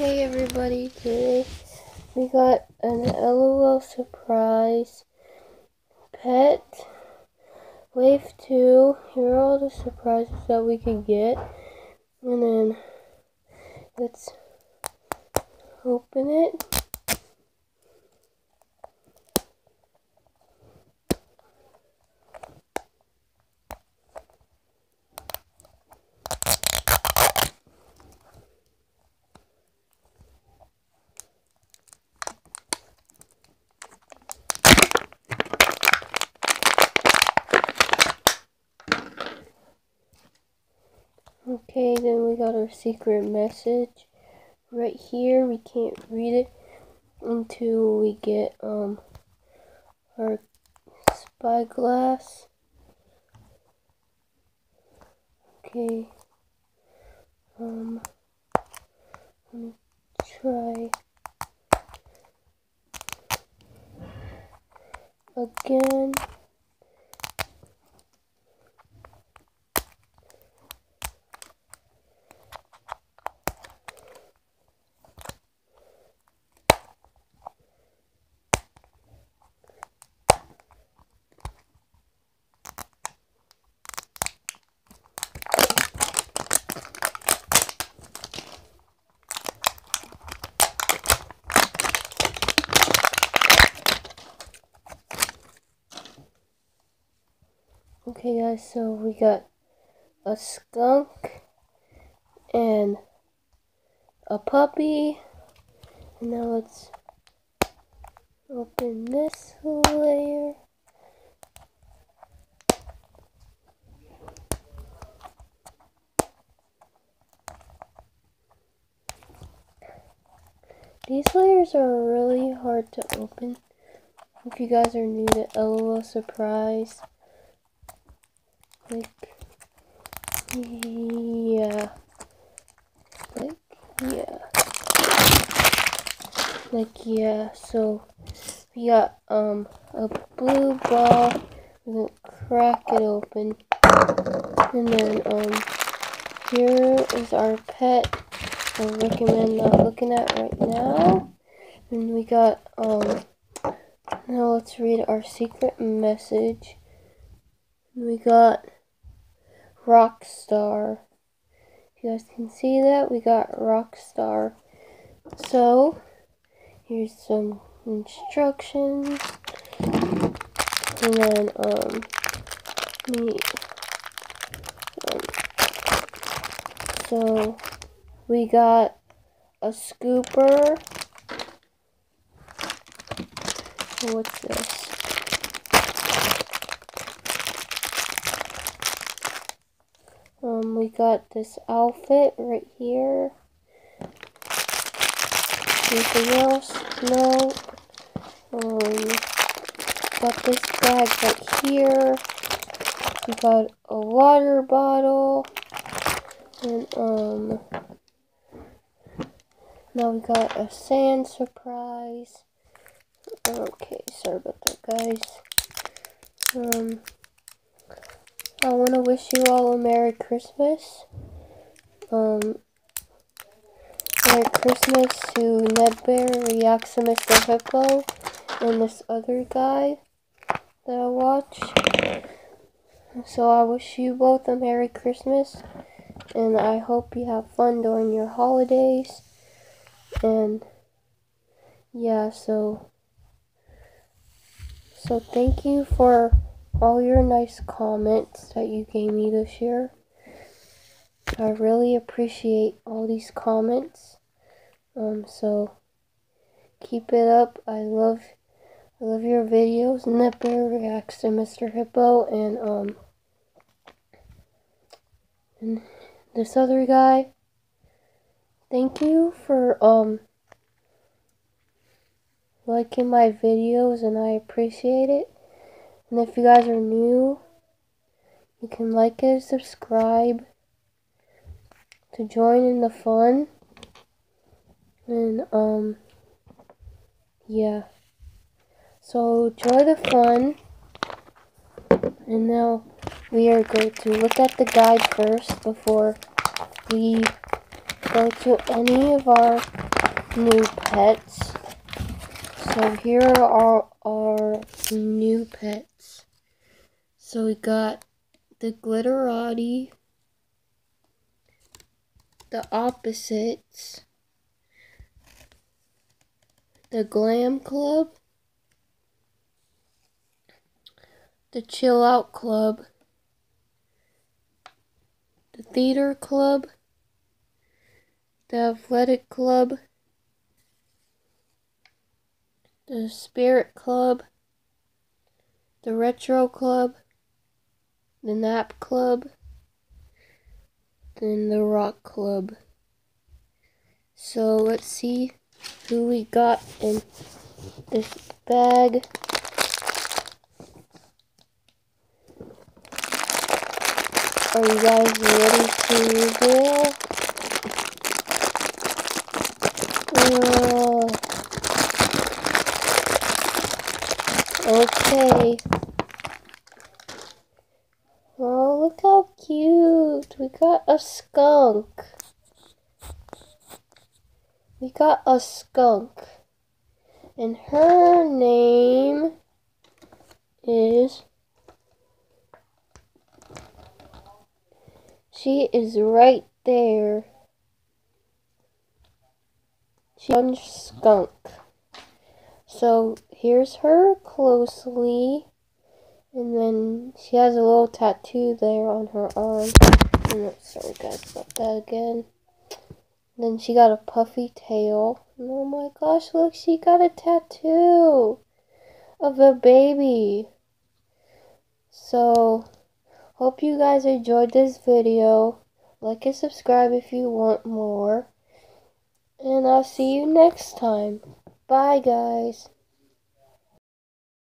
Hey everybody, today we got an LOL surprise pet wave 2. Here are all the surprises that we can get. And then let's open it. Okay, then we got our secret message right here. We can't read it until we get um our spyglass. Okay. Um let me try again. Okay guys, so we got a skunk and a puppy. And now let's open this layer. These layers are really hard to open. If you guys are new to LOL Surprise, like yeah. Like yeah. Like yeah. So we got um a blue ball. We're gonna crack it open. And then um here is our pet I recommend not looking at right now. And we got um now let's read our secret message. We got Rockstar. If you guys can see that, we got Rockstar. So, here's some instructions. And then, um, me, so, we got a scooper. What's this? Um, we got this outfit right here. Anything else? No. Um, got this bag right here. We got a water bottle. And, um, now we got a sand surprise. Okay, sorry about that, guys. Um, I want to wish you all a Merry Christmas. Um, Merry Christmas to Nedbear, to Mr. Hippo, and this other guy that I watch. So I wish you both a Merry Christmas, and I hope you have fun during your holidays. And yeah, so so thank you for all your nice comments that you gave me this year. I really appreciate all these comments. Um, so keep it up. I love, I love your videos. Nipper reacts to Mr. Hippo and um, and this other guy. Thank you for um liking my videos and I appreciate it. And if you guys are new, you can like and subscribe to join in the fun. And, um, yeah. So, enjoy the fun. And now we are going to look at the guide first before we go to any of our new pets. So here are our new pets. So we got the Glitterati, the Opposites, the Glam Club, the Chill Out Club, the Theater Club, the Athletic Club, the Spirit Club, the Retro Club, the Nap Club, then the Rock Club. So let's see who we got in this bag. Are you guys ready to go? Okay. Oh, look how cute. We got a skunk. We got a skunk. And her name is... She is right there. She's skunk. So here's her closely. And then she has a little tattoo there on her arm. Sorry guys about that again. Then she got a puffy tail. And oh my gosh, look, she got a tattoo of a baby. So, hope you guys enjoyed this video. Like and subscribe if you want more. And I'll see you next time. Bye, guys.